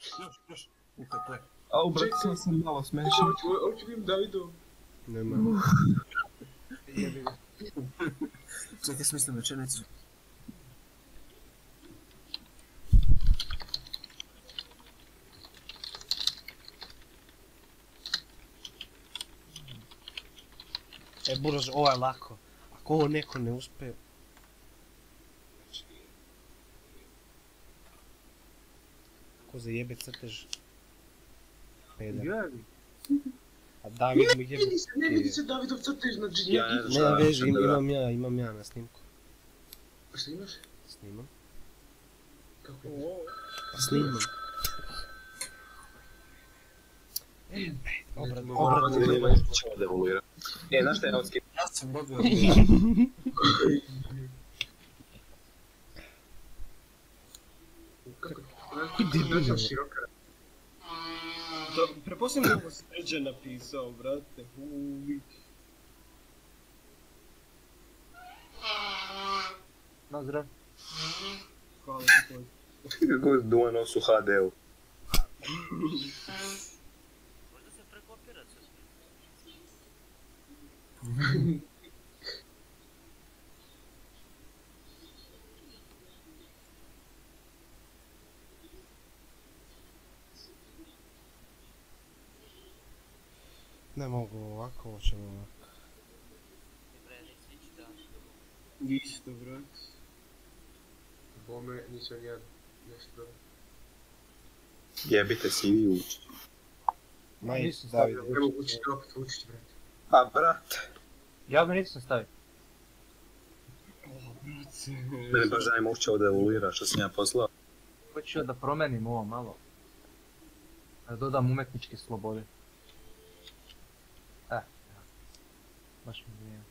Još, još. UKP. A u brate sam sam malo smešan. Hoću, vidim Davidu. Nema. Jebi ga. Čekaj, smislim rečenicu. E, Buraz, ovo je lako. Ako ovo neko ne uspe... zajebe crtež? Jebi. A David mi Ne jebe... ne vidi se Davidov crtež na džinju. Ja ne znam im- imam ja, imam ja na snimku. Šta imaš? Snimam. Kako imaš? Pa snimam. Obrat, Ne, obrat, ne, Nema nešto će ovdje evoluirati. E, znaš šta je Novski? Ja sam dobio... Kako? debil Ja sam je. široka. Preposljedno ovo Sređe napisao, brate. Uvijek. Nazdrav. Hvala ti koji. Kako je Duan nosu HD-u. Možda se prekopirat sve Ne mogu ovako, ovo ćemo ovako. Isto, brate. Bome, nisam ja nešto. Jebite si i vi uči. Maj, nisam David, stavio. Evo učiti opet, učiti, brate. A, brat. Javno nisam stavio. O, brate. Mene baš zanima uopće ovdje evoluira što sam ja poslao. Hoću da promenim ovo malo. Da dodam umetničke slobode. Başımı duyuyor.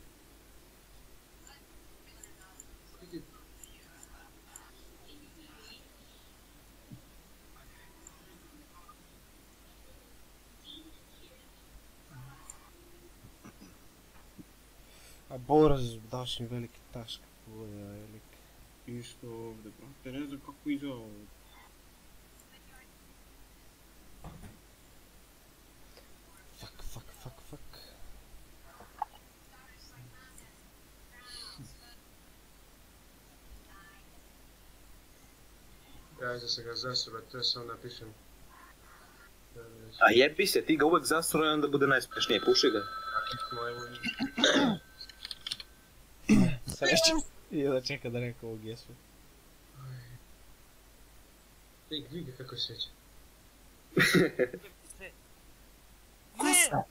А Борз даше велики ташки, велик. И что, да, Тереза, как уезжал? Ja iza se ga zasura, to je samo napišem. A jebi se, ti ga uvek zastroj, onda bude najspešnije. Puši ga. Sreće. I da čeka da neko ovog jesu. Ej, vidi kako se sjeća. Sve. Ne!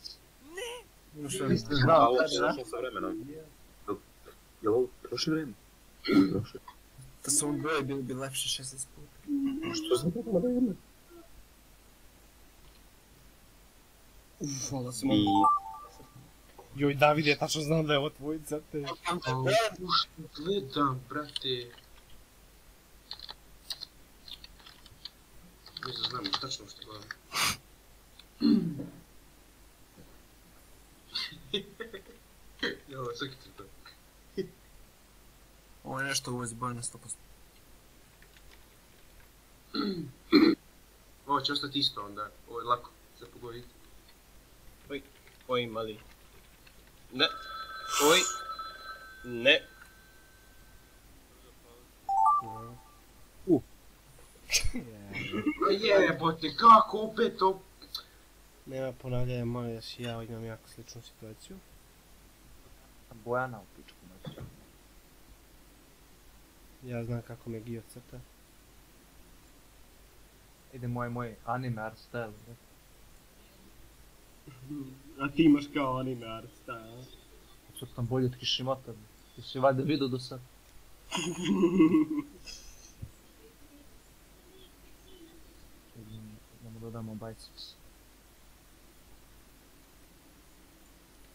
Ne! Niste znao, ovo da? došlo sa vremenom. Jel ovo prošli vreme? Da su broje bili bi lepše 16 puta. Što znam kako da jedno? Uf, hvala sam I... Joj, David, ja tačno znam da je ovo tvoj crtež. Uš, gledam, brate. Ne znam, tačno što gledam. Jo. Ovo je nešto u vezi boja na 100%. Ovo će ostati isto onda, ovo je lako za pogoditi. Oj, mali. Ne. Oj. Ne. A jebote, kako opet to? Nema ponavljanja, molim da si ja imam jako sličnu situaciju. Bojana u pičku. Ja znam kako me Gio crta. Ide moj moj anime art style. A ti imaš kao anime art style. Crtam bolje od Kishimoto. Ti si valjda vidio do sad. Da mu dodamo biceps.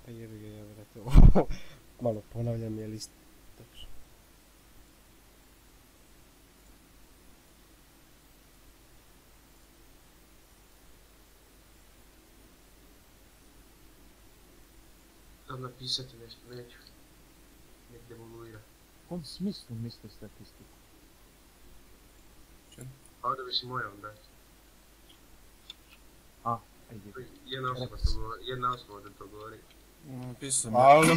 Pa jebi ga, ja vrati. Malo ponavljam je list. Tam napisati nešto, neću. Nek devoluira. U kom smislu misli statistiku? A onda bi si moja onda. Ajde. Jedna osoba to govori, jedna osoba da to govori. Mm, Pisao sam. Alo.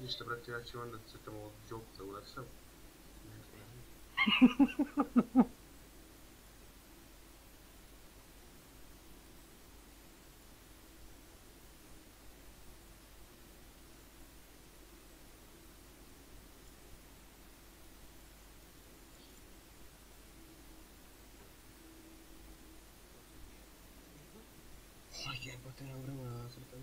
Ništa, brate, ja ću onda crtam ovog džokca u Lexel. Aj, jebote, nemam vremena da crtam.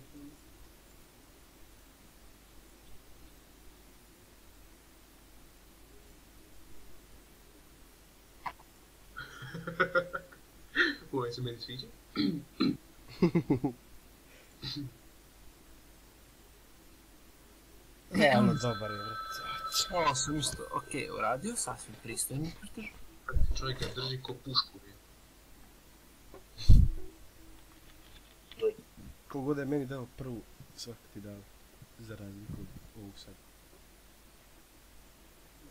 Ovo se meni sviđa. Ono dobar je, brate. Ovo sam isto, okej, uradio, sasvim pristojno crtež. Brate, čovjek ga drži ko pušku. je. Kogod je meni dao prvu, svak ti dao. Za razliku od ovog sad.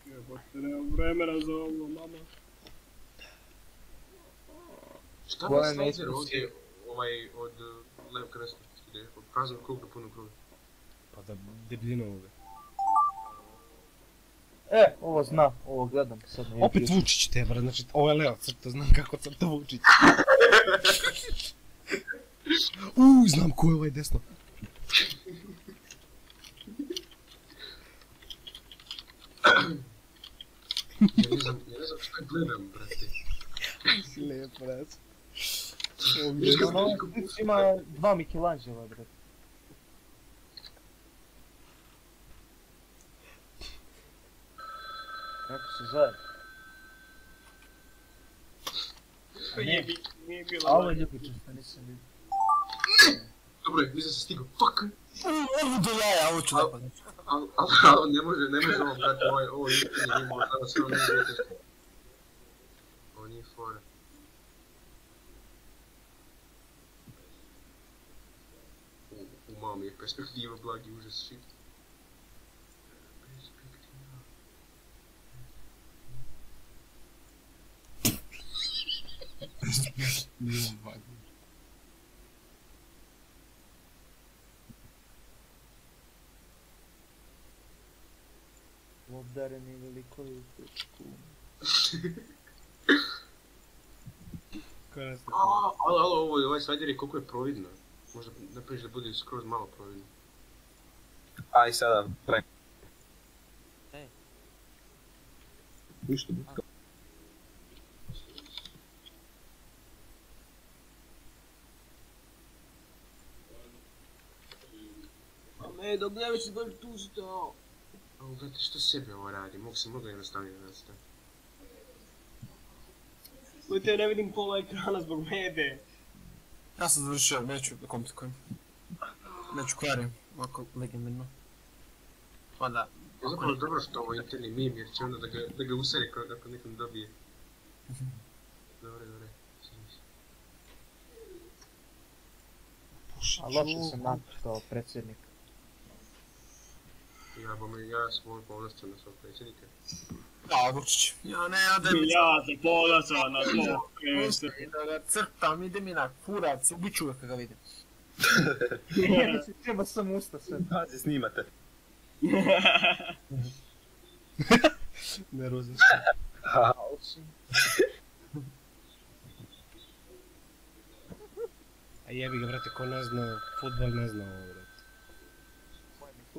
Jebote, nemam vremena za ovo, mama. Šta Koja bi je neiskusno? ovdje, ovaj, od uh, lev kresna, ide od praznog kruga do punog kruga? Pa da debljino ovoga. E, ovo zna, ovo gledam sad na Opet. Vučić te, bra, znači ovo je Leo crta, znam kako crta Vučić. Uuu, znam ko je ovaj desno. Ja ne znam, ja ne znam šta gledam, brate. Lijep, brate. Ima dva Michelangela, bre. Kako se zove? Nije, bi- nije bilo... A ovo je ljubičan, pa nisam vidio. Dobro je, mislim da sam stigao, fuck! Ovo do jaja, ovo ću napadati. Al, al, al, ne može, ne može ovo, brate, ovo je, ovo je istina, nije možda da sve ovo nije djeteško. Ovo nije fora. U, u malo mi je perspektiva, blagi užas, shit. Perspektiva. Obdareni velikovi u kućku. Koja ste? A, alo, alo, ovo je, ovaj sajder je koliko je providno. Možda napraviš da bude skroz malo providno. Aj sada, Frank. Ej. Ništa, butka. Ne, dok ne već dođe tu što... Ali, brate, što sebe ovo radi? Mogu se mnogo jednostavnije nastaviti. Gledajte, ja ne vidim pola ekrana zbog mede. Ja sam završio, neću da komplikujem. Neću kvarim, ovako legendarno. Pa da. Je zapravo dobro što ovo interni meme, jer će onda da ga, da ga usere kao ako nekom dobije. Dobre, dobre. A loše sam napisao predsjednik. Ja, bome, ja ovo ponosio na svog predsjednika. Da, Vučić. Ja ne odem. Ja se ponosan na to. Pusti da ga crtam, ide mi na kurac, ubiću ga kad ga vidim. Treba sam usta sve. Pazi, snimate. Nervozan Haha. A jebi ga, brate, ko ne zna futbol, ne zna ovo, brate.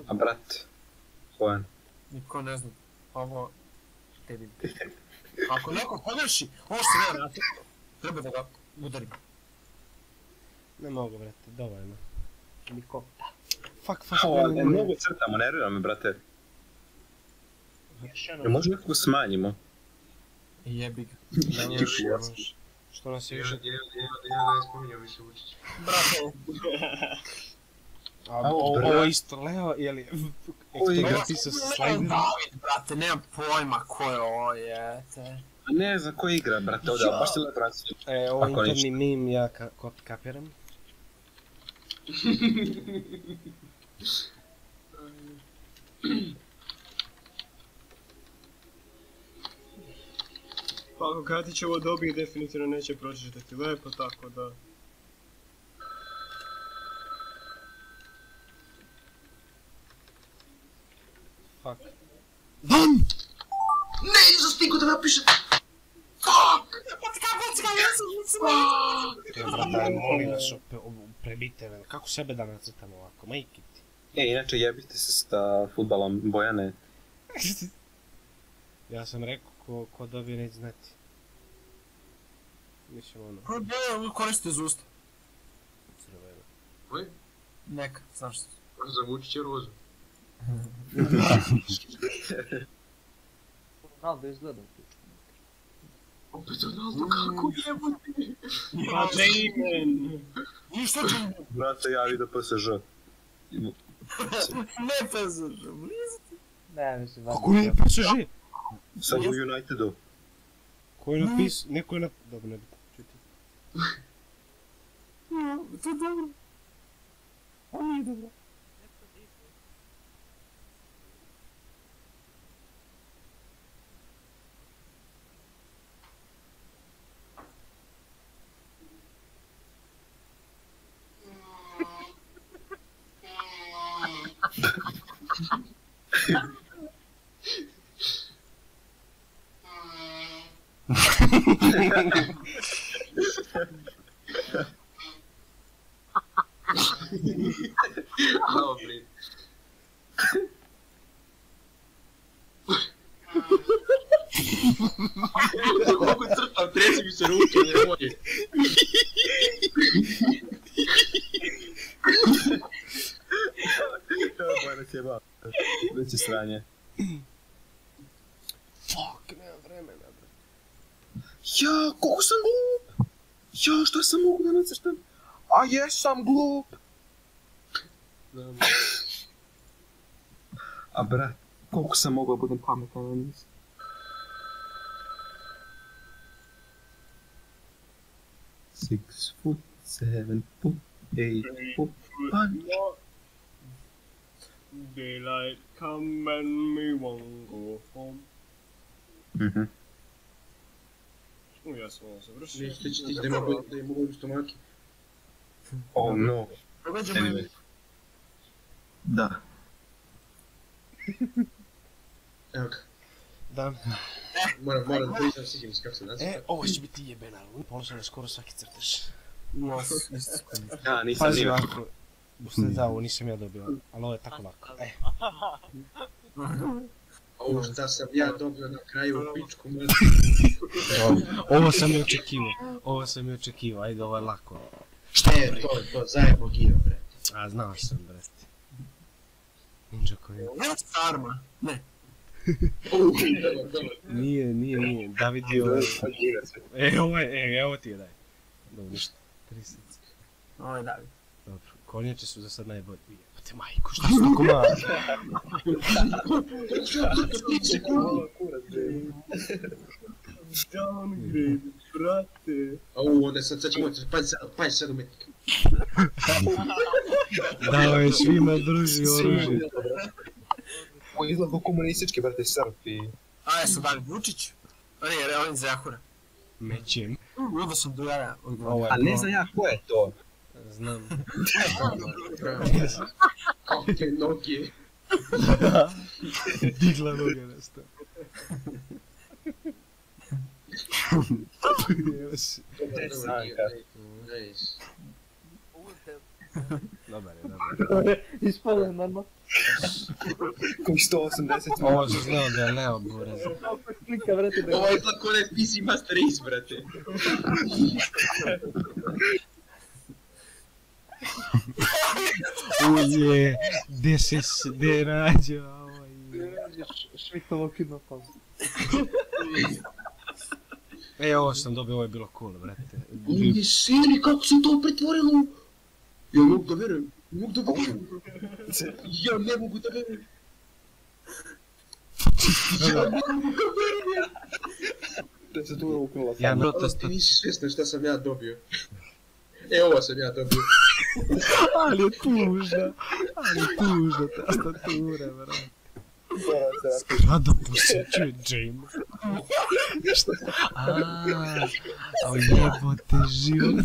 A brat, Hojan. Niko ne zna. Ovo... Te vidim. Ako neko pogreši, ovo što ne treba da ga udarim. Ne mogu, brate, dovoljno. Niko. Fuck, fuck, O, ne, mogu crtamo, nervira me, brate. Ne jedno. može nekako smanjimo. Jebi ga. Ne. Što nas je Ja, više... ja, ja, ja ne spominjam više Vučića. Brate, A, ovo, ovo isto Leo, jeli... Ko igra? Ekstra pisao sa Leo slajderom. David, brate, nemam pojma ko je ovo, jete. A ne znam ko igra, brate, ovdje, ali baš ti lepo raciju. E, ovo Ako interni meme, ja ka, kapiram. Pa ako Katić ovo dobije, definitivno neće pročitati lepo, tako da... Fuck. Ne, nisam stigao da brate, aj, molim vas, prebite me. Kako sebe da nacrtam ovako, majke ti. E, inače jebite se sa futbalom Bojane. Ja sam rekao, ko, ko dobije neće znati. Mislim ono, Pa da, koristite za usta. crveno. Oj, Neka, znaš što. za Vučića rozu. Правда, изгледам точно. Опет Роналдо, како јеботи? Па не име. Ништо ќе... Брат се јави да ПСЖ. Не ПСЖ, близите. Не, ми се вади. Како е ПСЖ? Са во Юнайтедо. Кој напис... Некој на... Добро, не. Чути. Тоа е добро. Оно е добро. Mogu crtam, tresi mi se ruke, nemoj. Bojana se jeba. Već je sranje. Fuck, nemam vremena, bre. Ja, koliko sam glup! Ja, što sam mogu da nacrtam? A jesam glup! A brat, koliko sam mogao budem pametan, nisam. Six foot, seven foot, eight foot, punch. Daylight come and me won't go home. Mhm. U, ja sam ovo završio. Nećete će ti da ima bolje, da ima bolje stomaki. Oh no. Događamo Anyway. Moram, moram da izdam sigurno kako se naziva. E, ovo će biti jebena, ali ponosan na skoro svaki crtež. Ja, nisam Pazi ovako. Da, ovo nisam ja dobio, ali ovo je tako lako. E, Ovo šta sam ja dobio na kraju u pičku, ovo sam i očekivao. Ovo sam i očekivao, ajde, ovo je lako. E, to je to, zajebo gio, bre. A, znao sam, brate. Ninja koji... Nema arma. Ne. Nije, nije, nije. David je ovaj... E, ovo je, e, evo ti je, daj. Dobro, ništa. Ovo je David. Dobro, konjače su za sad najbolji. Jebote majko, šta su tako mali? Downgrade, brate. Au, onda sad, sad ćemo, pazi sad, pazi sad umetnik. Dao je svima druži oružje. Ovo izgleda komunistički, brate, Srpi. A, ja sam David Vučić. A nije, Real iz Jahura. Mećem. Onda sam do jaja odgovorio. Ovo je A ne pro- znam ja ko je to. Znam. Kakve noge. Digla noge nastao. Evo si. Sanka. Dobar je, dobar je. Ispalo je normalno. Koji 180 Ovo sam znao da je Leo Buraz. Klika, vrati da Ovo je tako onaj PC Master Race, brate. Uje, gde se s- gde rađa ovaj. Šmitovo kino pa. E, ovo sam dobio, ovo je bilo cool, brate. Nije sili, kako se to pretvorilo? Ja mogu da verujem, ne mogu da verujem. Ja ne mogu da verujem. Ja ne mogu da verujem. Da se tu uknula Ja Bro, protest, ti nisi svjesna šta sam ja dobio. E, ovo sam ja dobio. ali je tužna, ali je tužna tastatura, brate. Rado posjećuje Jane. Aaaa, a jebote život.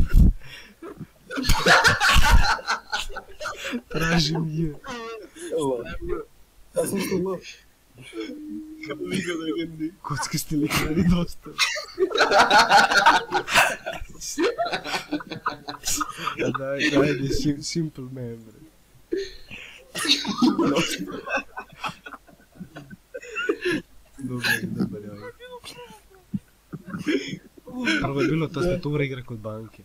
Tražim je. Ja sam što lo. Liga legendi. Kocka ste likari dosta. daj, daj, daj, sim, simple man, bre. Dobar, je, dobar je ovaj. Prvo je bilo tastatura igra kod banke.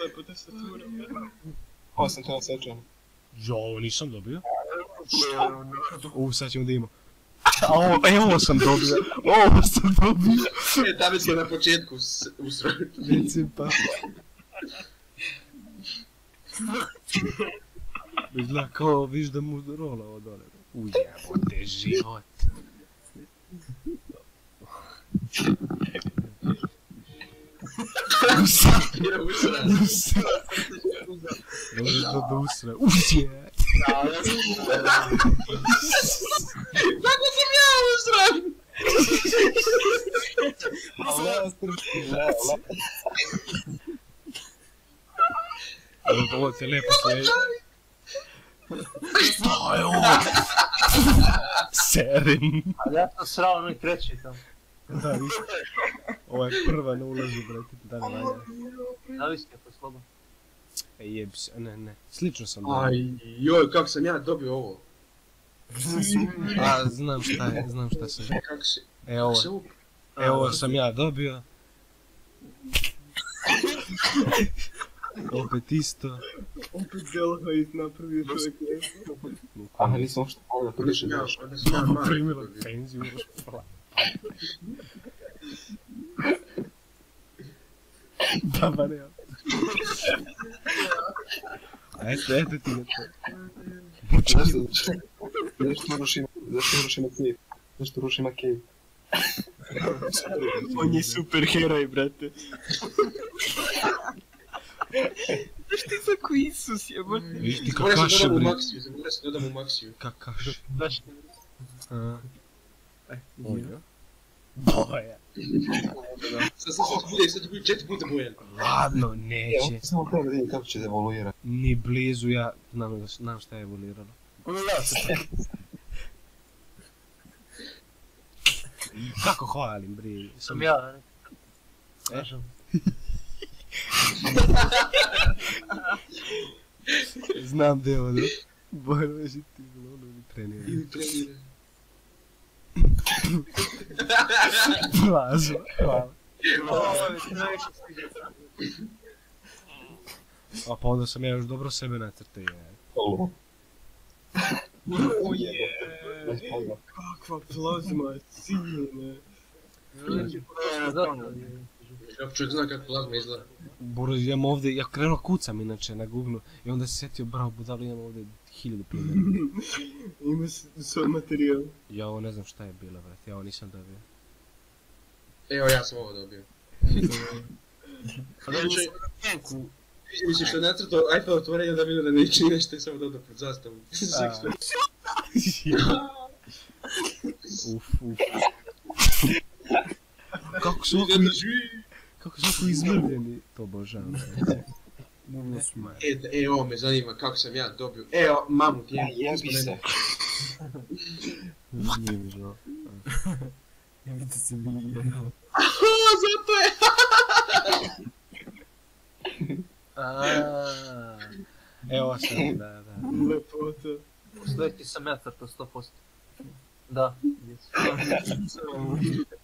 Lepo tastatura. Ovo sam to sečan. Jo, ovo nisam dobio. U, sad ćemo da imamo. A ovo, e, ovo sam dobio. Ovo sam dobio. E, tamo sam na početku s- usro. Reci pa. Izgleda kao viš da mu rola ovo dole. Ujebote život. Usro. Da da usre. Uje. Kako sam ja usran? Ovo, ovo te lepo sve. Šta je ovo? Seren. Ali ja sam srao onaj treći tamo. Da. Ovo je prva na ulazu, brate. Da, ne valja. Zavisi ako je slobodno. E, jebi se. Ne, ne. Slično sam dobio. Aj, joj, kako sam ja dobio ovo? A, znam šta je, znam šta sam. Kako se... E, ovo, e, ovo sam ja dobio. Opet isto. Opet Galahajt napravio čovjek. Aha, nisam što pogledao, to Onda više sam ja, daš. onda sam ja primila penziju. ušla. Baba ne. A eto, eto ti ga to. Zašto, zašto ruši, zašto ruši Makev? Zašto ruši Makev? On je super heroj, brate. Znaš ti za ko Isus jebote? Viš ti kakaše bre. Maxiju, moram se dodam u Maxiju. Kakaš. Znaš, A, Boja. Boja. Sad, sad, sad bude, sad bude četiri puta bojan. Ladno, neće. Samo treba da vidim kako će da evoluira. Ni blizu ja znam, znam šta je evoliralo. Ono da se Kako hvalim, bre. sam ja, ne? E? Kažem. Znam da je ono. Bojno i ti bilo ono mi trenira. Ili trenira. Plažo. Hvala. A pa onda sam ja još dobro sebe nacrtao. je. Kakva plazma, ciljena. Kako čovjek zna kako plazma izgleda. Boro, imam ovdje, ja krenuo kucam inače na Google i onda se sjetio, bravo, budalo imam ovdje hiljadu primjera. Ima svoj materijal. Ja ovo ne znam šta je bilo, brate, ja ovo nisam dobio. Evo, ja sam ovo dobio. A da Inače, Tenku. Mislim što je nacrtao iPhone otvorenje da vidio da ne čini nešto i samo dodao pod zastavu. uf, uf. Kako su ovako, kako su ovako izmrvljeni, to obožavam. E, e, ovo me zanima kako sam ja dobio. E, o, mamu ti je. Jebi se. Nije mi žao. Ja vidim se mi O, zato je! Evo sam, da, da. lepota. Sljedeći sam ja crtao 100%. Da, jes.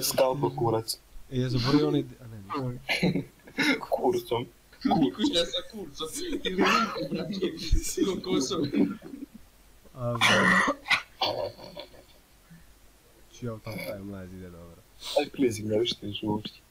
Скалба курец. И е забравил не... А не, не. Курцом. Никой са курцом. И румко, брати. Сило косом. Чел там таймлайз иде добре. Ай, клизи, гледаш, ще е жлобщи.